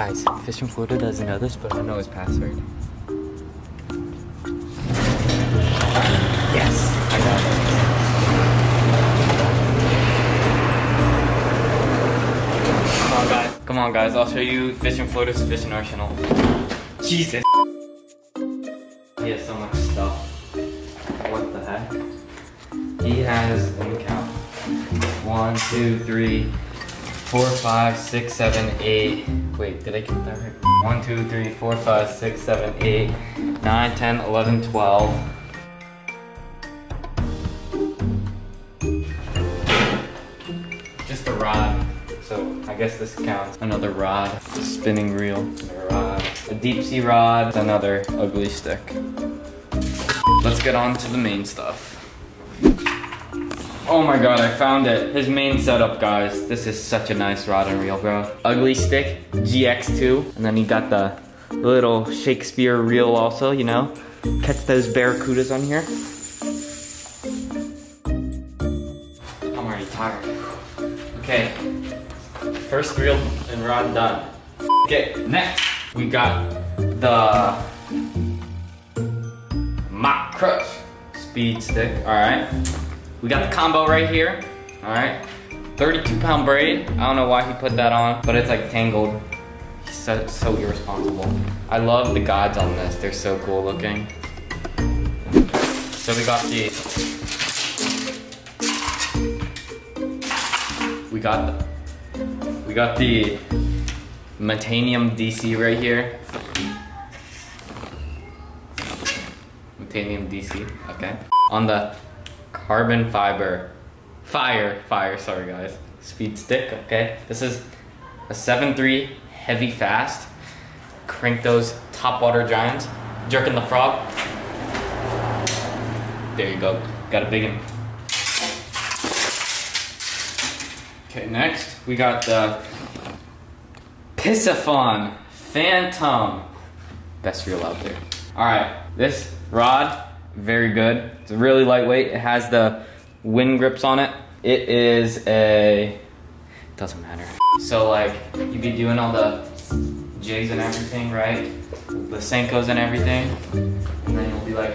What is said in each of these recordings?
Guys, Fishing Florida doesn't know this, but I know his password. Yes, I got it. Come on, guys. Come on, guys. I'll show you fish Fishing Florida's fishing arsenal. Jesus. He has so much stuff. What the heck? He has, let me count. One, two, three, four, five, six, seven, eight. Wait, did I get that right? One, two, three, four, five, six, seven, eight, nine, ten, eleven, twelve. Just a rod. So I guess this counts. Another rod, a spinning reel, rod, a deep sea rod, another Ugly Stik. Let's get on to the main stuff. Oh my god, I found it. His main setup, guys. This is such a nice rod and reel, bro. Ugly Stik, GX2. And then he got the little Shakespeare reel also, you know? Catch those barracudas on here. I'm already tired. Okay, first reel and rod done. Okay, next we got the Mach Crush speed stick, all right? We got the combo right here, all right? 32 pound braid. I don't know why he put that on, but it's like tangled. He's so, so irresponsible. I love the guides on this. They're so cool looking. So we got the, we got the, we got the Metanium DC right here. Metanium DC, okay. On the carbon fiber, fire, fire, sorry guys. Speed stick, okay. This is a 7.3 heavy fast. Crank those top water giants. Jerking the frog. There you go, got a big one. Okay, next we got the Piscifun Phantom. Best reel out there. All right, this rod, very good. It's really lightweight. It has the wind grips on it. It is a, doesn't matter. So like, you be doing all the jigs and everything, right? The Senkos and everything. And then you'll be like,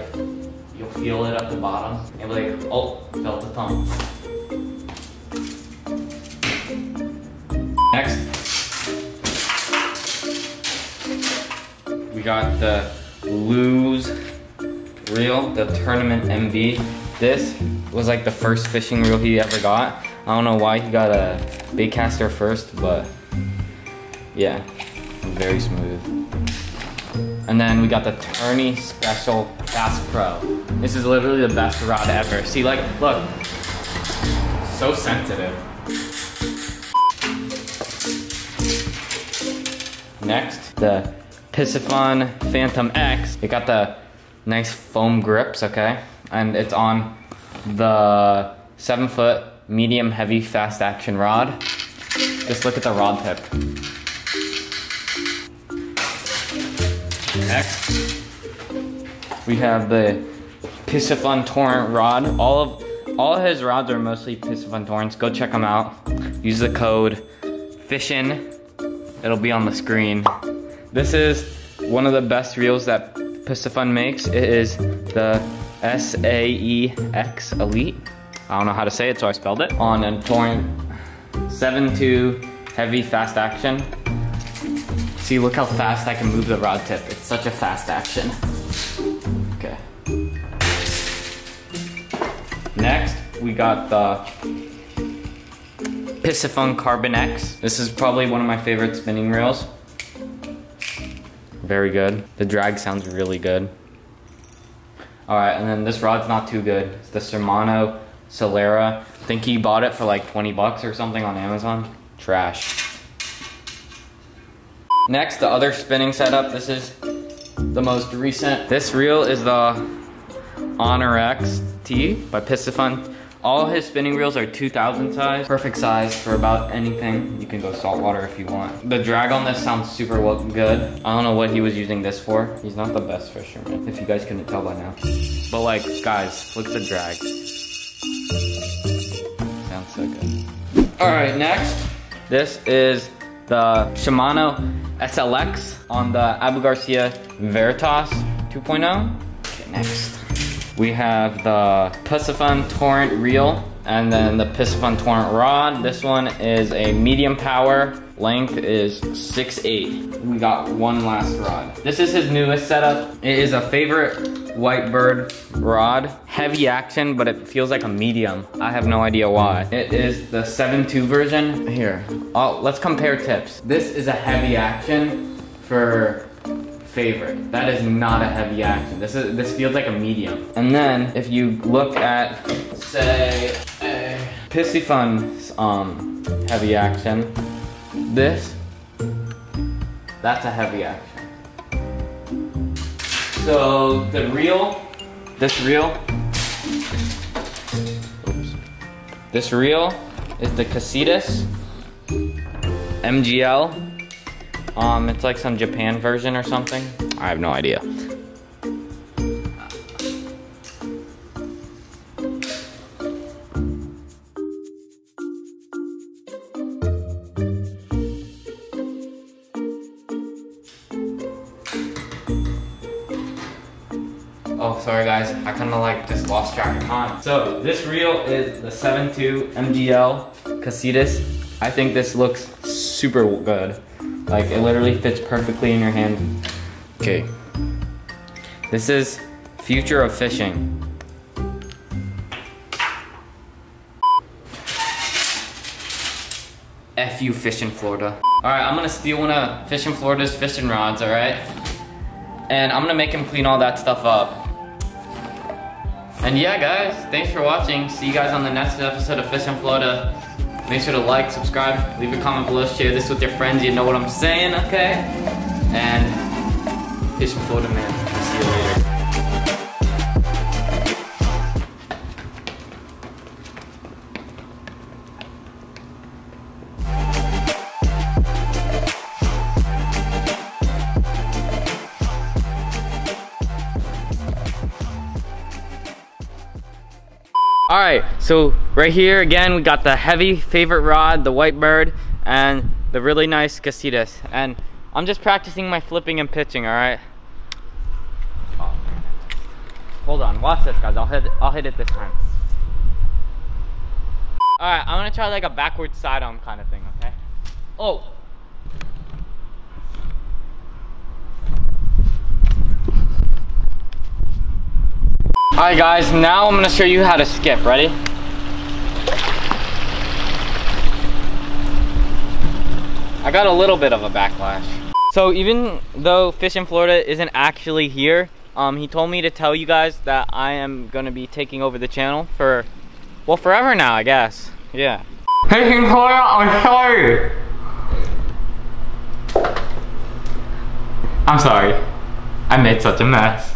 you'll feel it at the bottom. And be like, oh, felt the thumb. Next, we got the reel, the Tournament MV. This was like the first fishing reel he ever got. I don't know why he got a baitcaster first, but yeah, very smooth. And then we got the Tourney Special Bass Pro. This is literally the best rod ever. See, like, look, so sensitive. Next, the Piscifun Phantom X. It got the nice foam grips, okay? And it's on the seven foot medium heavy fast action rod. Just look at the rod tip. Next, we have the Piscifun Torrent rod. All of all of his rods are mostly Piscifun Torrents. Go check them out. Use the code FISHIN. It'll be on the screen. This is one of the best reels that Piscifun makes. It is the SAEX Elite. I don't know how to say it, so I spelled it. On a Torrent 7.2 heavy fast action. See, look how fast I can move the rod tip. It's such a fast action. Okay. Next, we got the Piscifun Carbon X. This is probably one of my favorite spinning reels. Very good. The drag sounds really good. All right, and then this rod's not too good. It's the Shimano Solara. I think he bought it for like 20 bucks or something on Amazon. Trash. Next, the other spinning setup. This is the most recent. This reel is the Honor X T by Piscifun. All his spinning reels are 2000 size. Perfect size for about anything. You can go saltwater if you want. The drag on this sounds super well, good. I don't know what he was using this for. He's not the best fisherman, if you guys couldn't tell by now. But like, guys, look at the drag. Sounds so good. All right, next. This is the Shimano SLX on the Abu Garcia Veritas 2.0. Okay, next. We have the Piscifun Torrent Reel and then the Piscifun Torrent Rod. This one is a medium power. Length is 6'8". We got one last rod. This is his newest setup. It is a favorite white bird rod. Heavy action, but it feels like a medium. I have no idea why. It is the 7.2 version. Here, oh, let's compare tips. This is a heavy action for favorite. That is not a heavy action. This is this feels like a medium. And then if you look at say a Piscifun's um heavy action, this that's a heavy action. So the reel, this reel, oops, this reel is the Casitas MGL um, it's like some Japan version or something. I have no idea. Oh, sorry guys, I kind of like just lost track of time. So this reel is the 7.2 MGL Casitas. I think this looks super good. Like it literally fits perfectly in your hand. Okay. This is future of fishing. F you fishing Florida. All right, I'm gonna steal one of Fishing Florida's fishing rods, all right? And I'm gonna make him clean all that stuff up. And yeah, guys, thanks for watching. See you guys on the next episode of Fishing Florida. Make sure to like, subscribe, leave a comment below, share this with your friends. You know what I'm saying, okay? And peace from Florida, man. I'll see you later. All right, so right here again, we got the heavy favorite rod, the Whitebird, and the really nice Casitas. And I'm just practicing my flipping and pitching, all right? Hold on, watch this guys, I'll hit, I'll hit it this time. All right, I'm gonna try like a backward side arm kind of thing, okay? Oh, Alright guys, now I'm gonna show you how to skip. Ready? I got a little bit of a backlash. So even though FishinFlorida isn't actually here, um, he told me to tell you guys that I am gonna be taking over the channel for, well, forever now, I guess. Yeah. Fishing Florida, I'm sorry. I'm sorry. I made such a mess.